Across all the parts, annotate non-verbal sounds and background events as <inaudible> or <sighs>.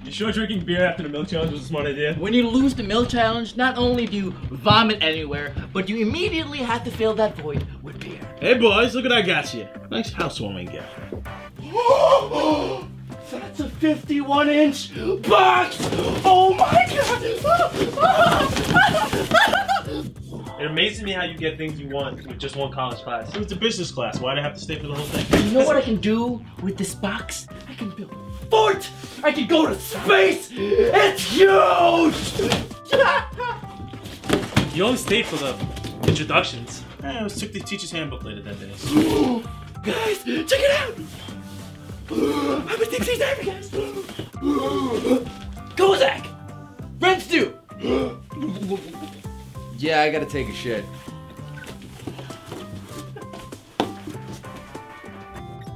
You sure drinking beer after the milk challenge was a smart idea? When you lose the milk challenge, not only do you vomit anywhere, but you immediately have to fill that void with beer. Hey boys, look what I got you. Nice housewarming gift. <gasps> That's a 51 inch box! Oh my god! <laughs> It amazes me how you get things you want with just one college class. It was a business class. Why'd I have to stay for the whole thing? You know what I can do with this box? I can build a fort! I can go to space! It's huge! You only stayed for the introductions. Eh, I was took the teacher's handbook later that day. guys, check it out! I'm a Dixie's Diver, guys! Kozak! Friends do! Yeah, I gotta take a shit.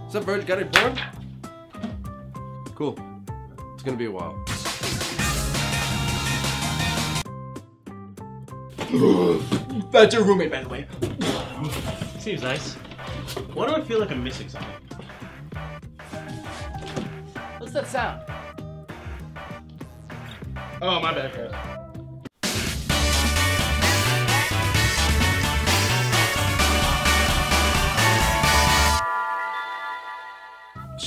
What's up, Virg? Got it bored? Cool. It's gonna be a while. <sighs> That's your roommate, by the way. Seems nice. Why do I feel like I'm missing something? What's that sound? Oh, my bad,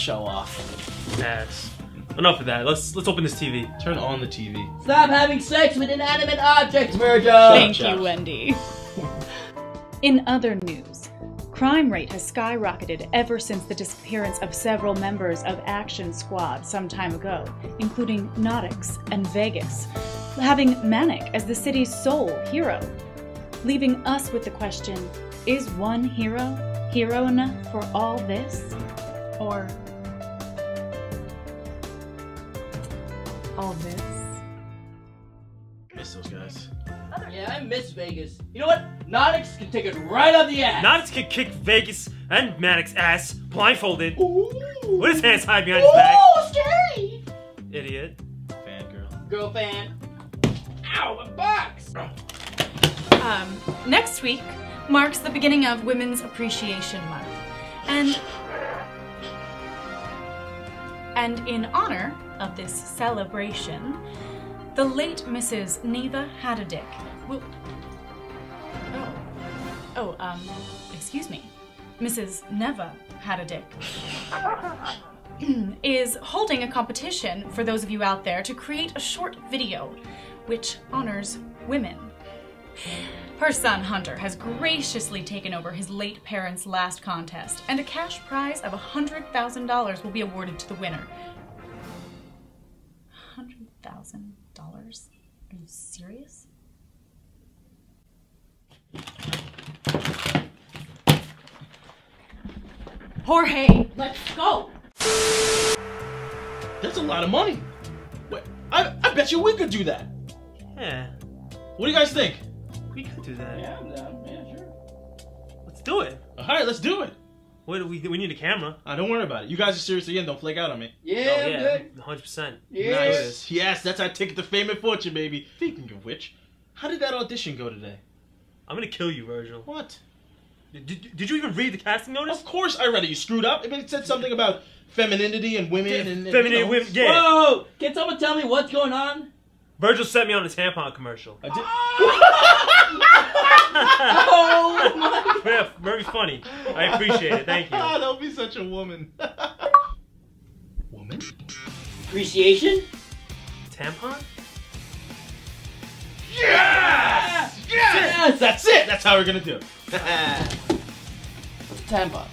Show off. Ass. Enough of that. Let's let's open this TV. Turn on the TV. Stop having sex with inanimate objects, Virgil! Thank Josh. you, Wendy. In other news, crime rate has skyrocketed ever since the disappearance of several members of Action Squad some time ago, including Nodix and Vegas, having Manic as the city's sole hero. Leaving us with the question is one hero hero enough for all this? Or all this? Miss those guys. Yeah, I miss Vegas. You know what? Nodix can take it right up the ass. Nodix can kick Vegas and Manic's ass blindfolded Ooh. with his hands tied behind his back. Ooh, scary! Idiot. Fangirl. Girl fan. Ow, a box! Um, next week marks the beginning of Women's Appreciation Month. And and in honor of this celebration, the late Mrs. Neva Hadadick will Oh. Oh, um, excuse me. Mrs. Neva Hadadick <clears throat> is holding a competition for those of you out there to create a short video which honors women. Her son Hunter has graciously taken over his late parents' last contest, and a cash prize of $100,000 will be awarded to the winner. $100,000? Are you serious? Jorge, let's go! That's a lot of money. Wait, I, I bet you we could do that. Yeah. What do you guys think? We could do that. Yeah, I'm down. Yeah, sure. Let's do it. All right, let's do it. What do we we need a camera. Uh, don't worry about it. You guys are serious again. Don't flake out on me. Yeah, oh yeah, good. 100. percent Yes. Yes, that's our ticket to fame and fortune, baby. Speaking of which, how did that audition go today? I'm gonna kill you, Virgil. What? Did, did, did you even read the casting notice? Of course I read it. You screwed up. It said something about femininity and women and, and Feminine you know. women. Yeah. Whoa! Can someone tell me what's going on? Virgil sent me on a tampon commercial. I did. <laughs> Oh my! <laughs> yeah, very funny. I appreciate it. Thank you. <laughs> Oh, Don't be such a woman. <laughs> woman? Appreciation? Tampon? Yes! Yes! Yes! That's it. That's how we're gonna do it. Tampon.